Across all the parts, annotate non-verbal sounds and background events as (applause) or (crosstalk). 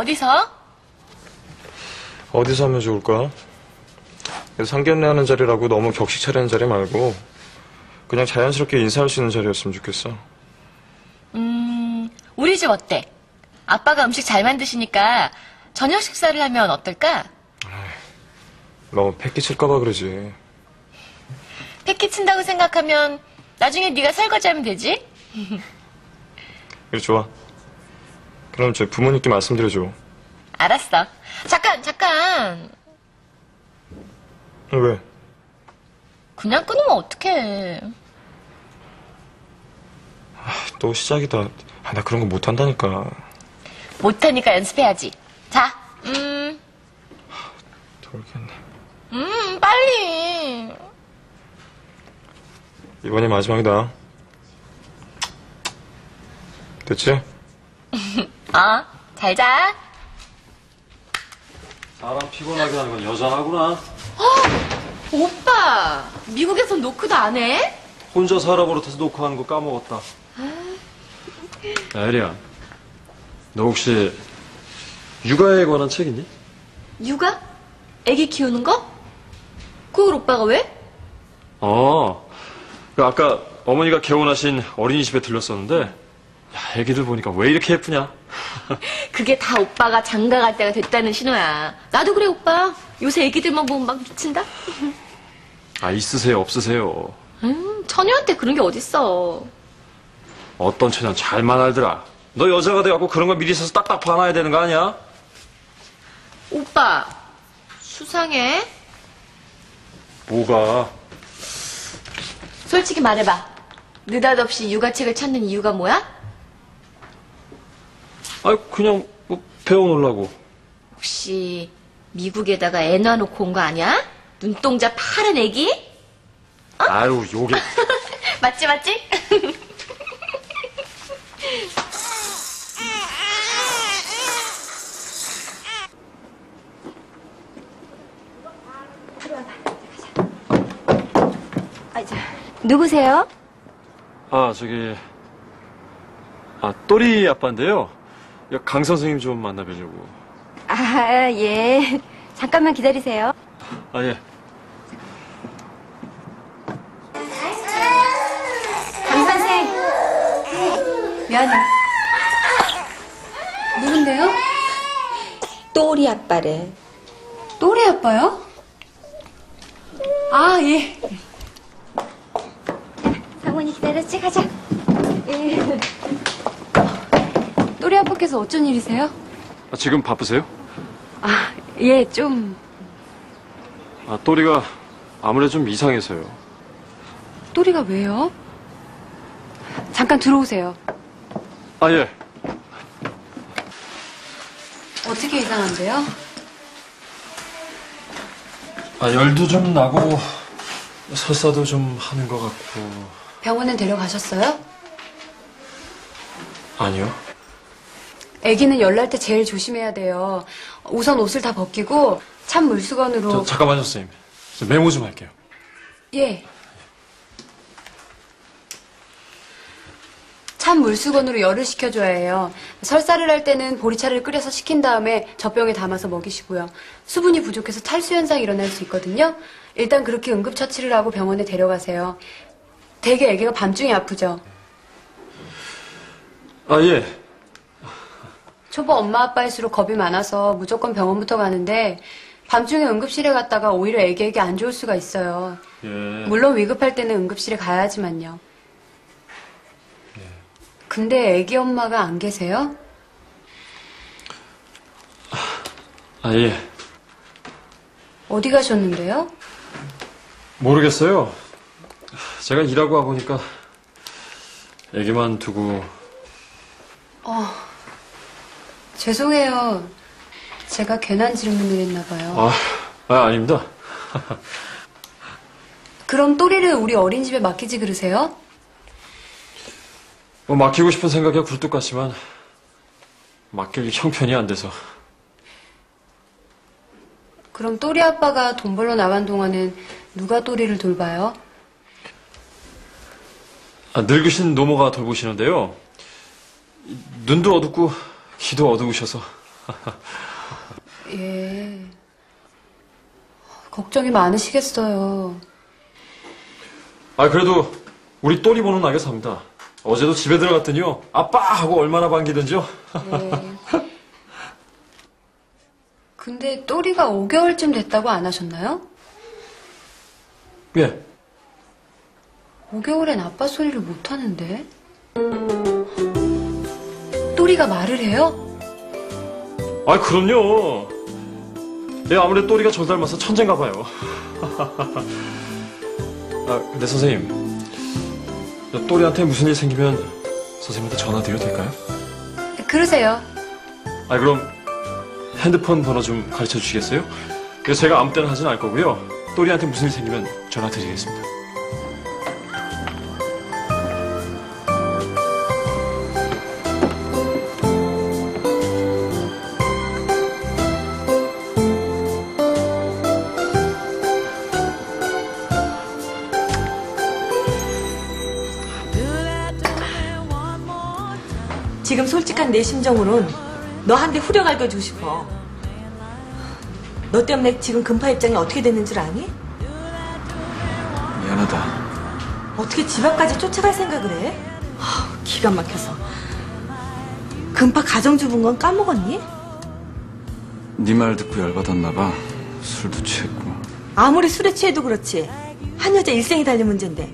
어디서? 어디서 하면 좋을까? 상견례 하는 자리라고 너무 격식 차리는 자리 말고 그냥 자연스럽게 인사할 수 있는 자리였으면 좋겠어. 음, 우리 집 어때? 아빠가 음식 잘 만드시니까 저녁 식사를 하면 어떨까? 너무 패기 칠까봐 그러지. 패키 친다고 생각하면 나중에 네가 설거지하면 되지? 그래, 좋아. 그럼 저 부모님께 말씀드려줘. 알았어. 잠깐, 잠깐. 왜? 그냥 끊으면 어떡해. 또 시작이다. 아, 나 그런 거 못한다니까. 못하니까 연습해야지. 자, 음, 돌겠네. 음, 빨리. 이번이 마지막이다. 됐지? (laughs) 어, 잘 자. 사람 피곤하게 하는 건 여자하구나. 오빠, 미국에선 노크도 안 해? 혼자 살아 버릇해서 녹화하는 거 까먹었다. 야, 에리야. 너 혹시 육아에 관한 책 있니? 육아? 애기 키우는 거? 그걸 오빠가 왜? 어. 그 아까 어머니가 개원하신 어린이집에 들렀었는데, 야, 애기들 보니까 왜 이렇게 예쁘냐? (laughs) 그게 다 오빠가 장가 갈 때가 됐다는 신호야. 나도 그래, 오빠. 요새 애기들만 보면 막 미친다? 아, 있으세요, 없으세요. 음, 처녀한테 그런 게 어딨어. 어떤 처녀는 잘만 알더라. 너 여자가 돼갖고 그런 거 미리 써서 딱딱 봐놔야 되는 거 아니야? 오빠, 수상해. 뭐가? 솔직히 말해봐. 느닷없이 육아책을 찾는 이유가 뭐야? 아, 그냥 뭐 배워놓으려고. 혹시 미국에다가 애 놔놓고 온 거 아니야? 눈동자 파란 애기? 아유, 요게. (laughs) 맞지, 맞지? 아, 저, 누구세요? 아, 저기. 아, 또리 아빠인데요. 강 선생님 좀 만나뵈려고. 아, 예. 잠깐만 기다리세요. 아, 예. 강 선생. 미안해. 누군데요? 또리 아빠래. 또래 아빠요? 아, 예. 상훈이 기다렸지? 가자. 예. 또래 아빠께서 어쩐 일이세요? 아, 지금 바쁘세요? 아, 예, 좀. 아, 또리가 아무래도 좀 이상해서요. 또리가 왜요? 잠깐 들어오세요. 아, 예. 어떻게 이상한데요? 아, 열도 좀 나고, 설사도 좀 하는 것 같고. 병원에 데려가셨어요? 아니요. 아기는 열날 때 제일 조심해야 돼요. 우선 옷을 다 벗기고 찬 물수건으로 저, 잠깐만요, 선생님. 저 메모 좀 할게요. 예. 찬 물수건으로 열을 식혀줘야 해요. 설사를 할 때는 보리차를 끓여서 식힌 다음에 젖병에 담아서 먹이시고요. 수분이 부족해서 탈수 현상이 일어날 수 있거든요. 일단 그렇게 응급처치를 하고 병원에 데려가세요. 되게 아기가 밤중에 아프죠. 아, 예. 초보 엄마 아빠일수록 겁이 많아서 무조건 병원부터 가는데 밤중에 응급실에 갔다가 오히려 아기에게 안 좋을 수가 있어요. 예. 물론 위급할 때는 응급실에 가야지만요. 근데 애기 엄마가 안 계세요? 아, 예. 어디 가셨는데요? 모르겠어요. 제가 일하고 와보니까 애기만 두고 죄송해요. 제가 괜한 질문을 했나 봐요. 아, 아 아닙니다. 그럼 또리를 우리 어린이집에 맡기지 그러세요? 뭐 맡기고 싶은 생각이 굴뚝 같지만 맡길 형편이 안 돼서 그럼 또리 아빠가 돈 벌러 나간 동안은 누가 또리를 돌봐요? 아, 늙으신 노모가 돌보시는데요. 눈도 어둡고 귀도 어두우셔서 예. 걱정이 많으시겠어요. 아, 그래도 우리 또리 보는 낙에 삽니다. 어제도 집에 들어갔더니요. 아빠! 하고 얼마나 반기던지요. 예. 근데 또리가 5개월쯤 됐다고 안 하셨나요? 예. 5개월엔 아빠 소리를 못 하는데. 또리가 말을 해요? 아, 그럼요. 예, 아무래도 또리가 절 닮아서 천재인가 봐요. (laughs) 아, 근데 선생님. 저 또리한테 무슨 일 생기면 선생님한테 전화 드려도 될까요? 그러세요. 아, 그럼 핸드폰 번호 좀 가르쳐 주시겠어요? 그래서 제가 아무 때나 하진 않을 거고요. 또리한테 무슨 일 생기면 전화 드리겠습니다. 지금 솔직한 내 심정으론 너한대 후려 갈겨주고 싶어. 너 때문에 지금 금파 입장이 어떻게 됐는 줄 아니? 미안하다. 어떻게 집 앞까지 쫓아갈 생각을 해? 하, 기가 막혀서. 금파 가정주부인 건 까먹었니? 네 말 듣고 열받았나 봐. 술도 취했고. 아무리 술에 취해도 그렇지. 한 여자 일생이 달린 문제인데.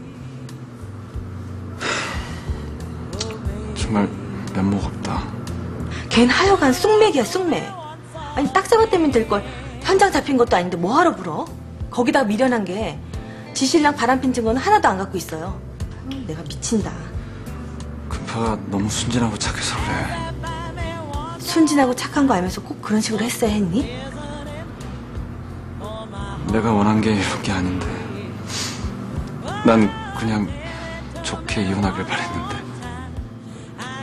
정말 면목 없다. 걘 하여간 쑥맥이야, 쑥맥. 아니, 딱 잡아떼면 될 걸. 현장 잡힌 것도 아닌데 뭐하러 불어? 거기다 미련한 게 지신랑 바람핀 증거는 하나도 안 갖고 있어요. 음, 내가 미친다. 금파가 너무 순진하고 착해서 그래. 순진하고 착한 거 알면서 꼭 그런 식으로 했어야 했니? 내가 원한 게 이런 게 아닌데. 난 그냥 좋게 이혼하길 바랬는데.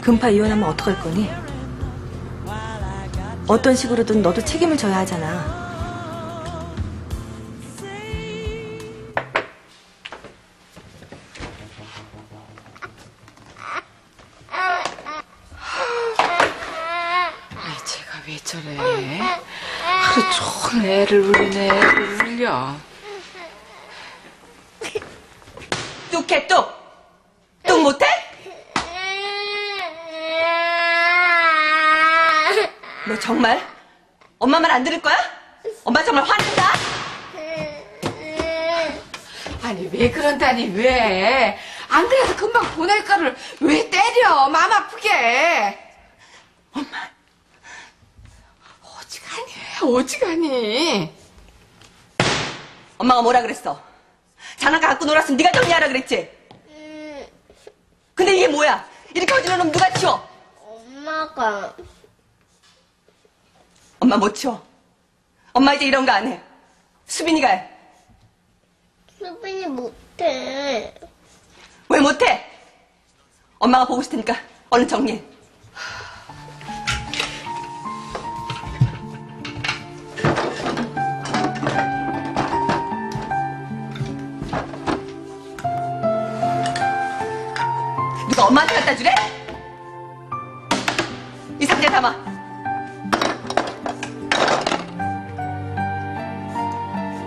금파 이혼하면 어떡할 거니? 어떤 식으로든 너도 책임을 져야 하잖아. 아이, 제가 왜 저래? 하루 종일 애를 울리네, 애를 울려. 뚝해, 뚝! 뚝 못해? 너 정말? 엄마 말 안 들을 거야? 엄마 정말 화낸다? 아니, 왜 그런다니, 왜? 안 그래도 금방 보낼 거를 왜 때려? 마음 아프게. 엄마. 어지간히, 어지간히. 엄마가 뭐라 그랬어? 장난감 갖고 놀았으면 네가 정리하라 그랬지? 근데 이게 뭐야? 이렇게 어지러운 놈 누가 치워? 엄마가 엄마 못 치워. 엄마 이제 이런 거 안 해. 수빈이가 해. 수빈이 못해. 왜 못해? 엄마가 보고 싶으니까 얼른 정리해. 누가 엄마한테 갖다 주래?